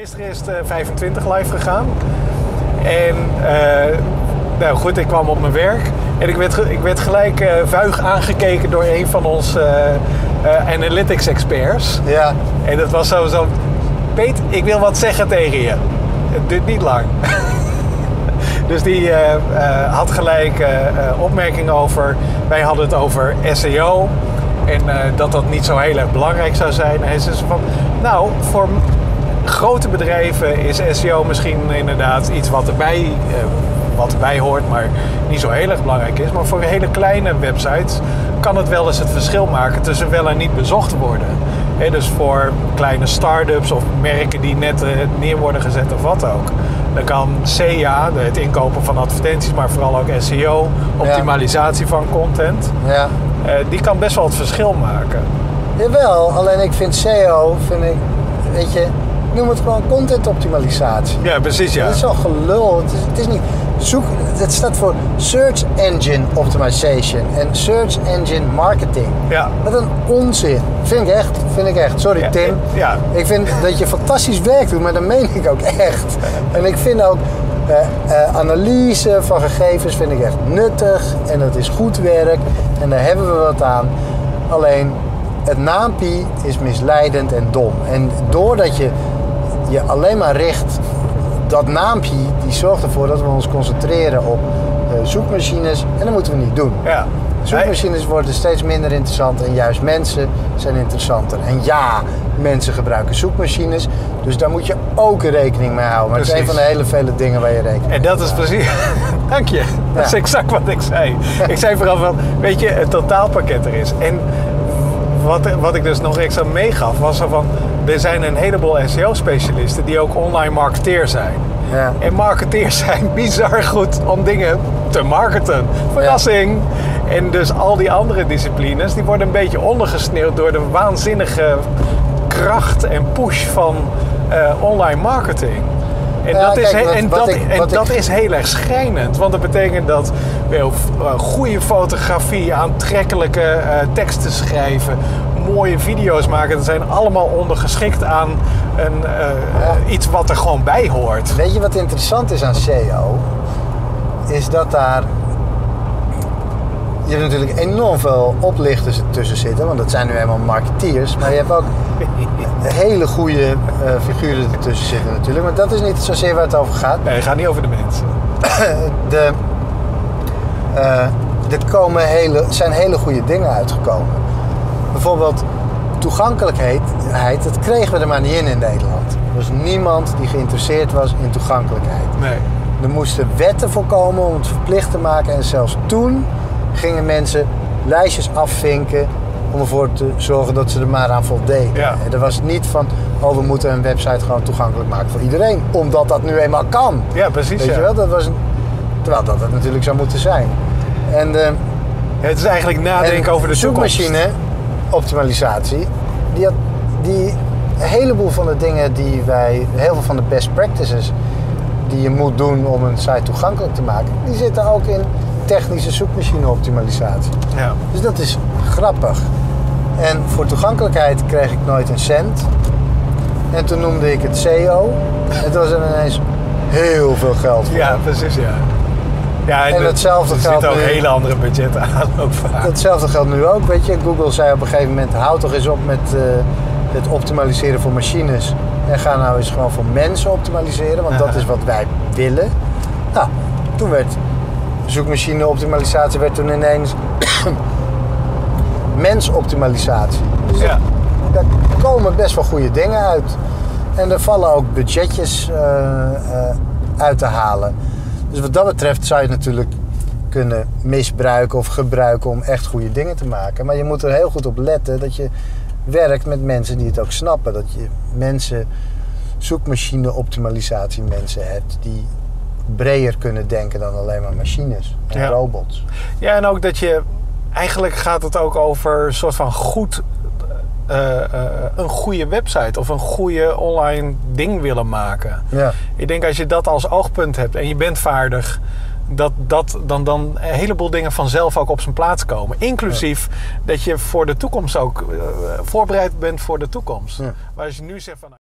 Gisteren is het 25 live gegaan. En uh, nou goed, ik kwam op mijn werk. En ik werd, ik werd gelijk uh, vuig aangekeken door een van onze uh, analytics experts. Ja. En dat was zo, zo... Peet, ik wil wat zeggen tegen je. Het duurt niet lang. dus die had gelijk opmerkingen over... Wij hadden het over SEO. En dat dat niet zo heel erg belangrijk zou zijn. En hij zei van... Nou, voor grote bedrijven is SEO misschien inderdaad iets wat erbij, eh, wat erbij hoort, maar niet zo heel erg belangrijk is. Maar voor hele kleine websites kan het wel eens het verschil maken tussen wel en niet bezocht worden. dus voor kleine start-ups of merken die net eh, neer worden gezet of wat ook. Dan kan CA, het inkopen van advertenties, maar vooral ook SEO, optimalisatie van content, ja. Eh, die kan best wel het verschil maken. Jawel, alleen ik vind SEO, vind ik, weet je, noem het gewoon content optimalisatie. Ja, precies ja. Dat is al gelul. Het is, het is niet... Zoek, het staat voor Search Engine Optimization en Search Engine Marketing. Ja. Wat een onzin. Vind ik echt. Vind ik echt. Sorry Tim. Ja. Ik vind dat je fantastisch werk doet, maar dat meen ik ook echt. En ik vind ook uh, uh, analyse van gegevens vind ik echt nuttig en dat is goed werk en daar hebben we wat aan. Alleen het naampie is misleidend en dom. En doordat je je alleen maar richt, dat naampje, die zorgt ervoor dat we ons concentreren op uh, zoekmachines. En dat moeten we niet doen. Ja. Zoekmachines worden steeds minder interessant en juist mensen zijn interessanter. En ja, mensen gebruiken zoekmachines, dus daar moet je ook rekening mee houden. Maar het is een van de hele vele dingen waar je rekening mee En dat is precies, dank je, dat is exact wat ik zei. ik zei vooral van, weet je, het totaalpakket er is. En wat, wat ik dus nog extra meegaf, was er van er zijn een heleboel SEO-specialisten die ook online marketeer zijn. Ja. En marketeers zijn bizar goed om dingen te marketen. Verrassing! En dus al die andere disciplines, die worden een beetje ondergesneeuwd door de waanzinnige kracht en push van uh, online marketing. En, dat, is, en, dat, en dat is heel erg schrijnend. Want dat betekent dat uh, goede fotografie, aantrekkelijke uh, teksten schrijven, mooie video's maken. Dat zijn allemaal ondergeschikt aan een, uh, iets wat er gewoon bij hoort. Weet je wat interessant is aan SEO? Is dat daar. Je hebt natuurlijk enorm veel oplichters tussen zitten, want dat zijn nu eenmaal marketeers. Maar je hebt ook hele goede uh, figuren ertussen zitten natuurlijk. Maar dat is niet zozeer waar het over gaat. Nee, het gaat niet over de mensen. de, uh, er komen hele, zijn hele goede dingen uitgekomen bijvoorbeeld toegankelijkheid, dat kregen we er maar niet in in Nederland. Er was niemand die geïnteresseerd was in toegankelijkheid. Nee. Er moesten wetten voorkomen om het verplicht te maken. En zelfs toen gingen mensen lijstjes afvinken om ervoor te zorgen dat ze er maar aan voldeden. Ja. Er was niet van, oh we moeten een website gewoon toegankelijk maken voor iedereen. Omdat dat nu eenmaal kan. Ja, precies. Weet ja. je wel, dat was een, terwijl dat het natuurlijk zou moeten zijn. En, uh, het is eigenlijk nadenken over de zoekmachine optimalisatie, die, had, die een heleboel van de dingen die wij, heel veel van de best practices die je moet doen om een site toegankelijk te maken, die zitten ook in technische zoekmachine optimalisatie. Ja. Dus dat is grappig. En voor toegankelijkheid kreeg ik nooit een cent. En toen noemde ik het SEO. En toen was er ineens heel veel geld voor. Ja, precies, ja. Ja, en, hetzelfde er geldt zitten ook nu, hele andere budgetten aan ook vaak. Hetzelfde geldt nu ook, weet je. Google zei op een gegeven moment, houd toch eens op met uh, het optimaliseren voor machines. En ga nou eens gewoon voor mensen optimaliseren, want dat is wat wij willen. Nou, toen werd zoekmachine optimalisatie werd toen ineens mensoptimalisatie. Dus ja. daar komen best wel goede dingen uit. En er vallen ook budgetjes uh, uh, uit te halen. Dus wat dat betreft zou je het natuurlijk kunnen misbruiken of gebruiken om echt goede dingen te maken. Maar je moet er heel goed op letten dat je werkt met mensen die het ook snappen. Dat je mensen, zoekmachine optimalisatie mensen hebt die breder kunnen denken dan alleen maar machines en ja. robots. Ja, en ook dat je eigenlijk gaat het ook over een soort van goed uh, uh, een goede website of een goede online ding willen maken. Ja. Ik denk als je dat als oogpunt hebt en je bent vaardig, dat, dat dan, dan een heleboel dingen vanzelf ook op zijn plaats komen. Inclusief ja. dat je voor de toekomst ook uh, voorbereid bent voor de toekomst. Ja. Maar als je nu zegt van.